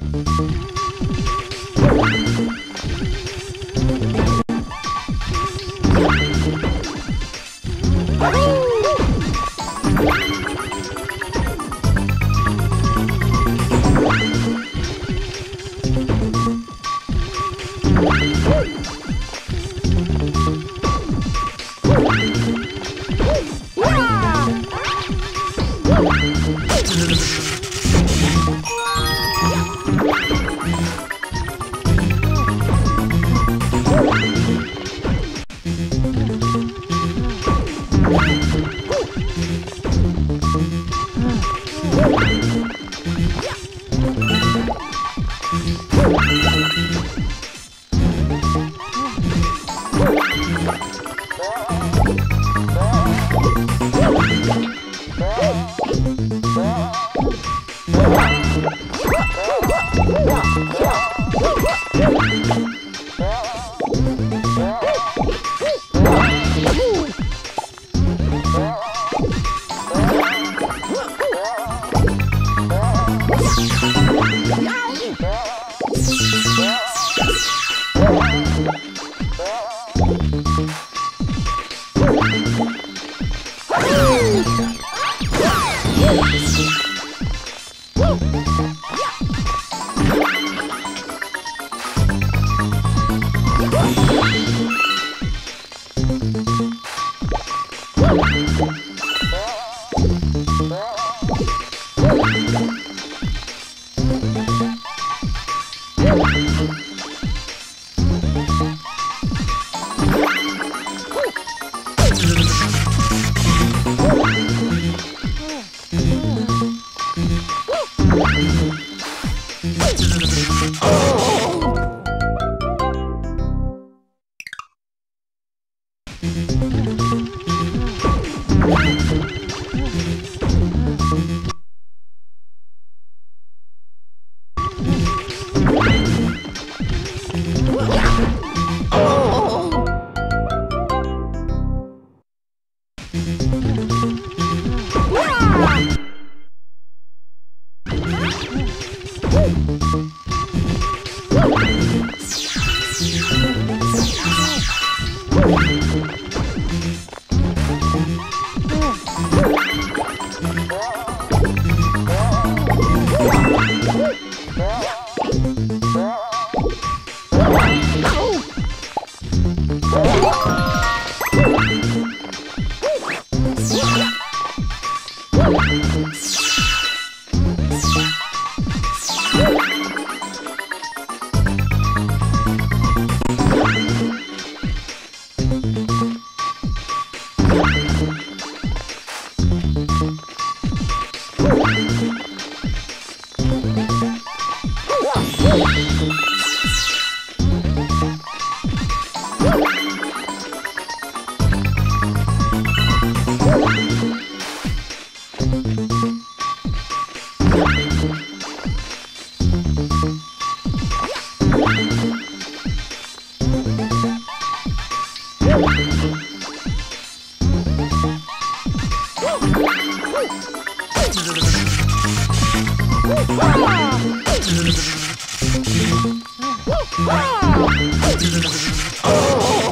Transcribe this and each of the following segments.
Woo! you Oh!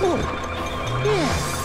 Oh. Yeah.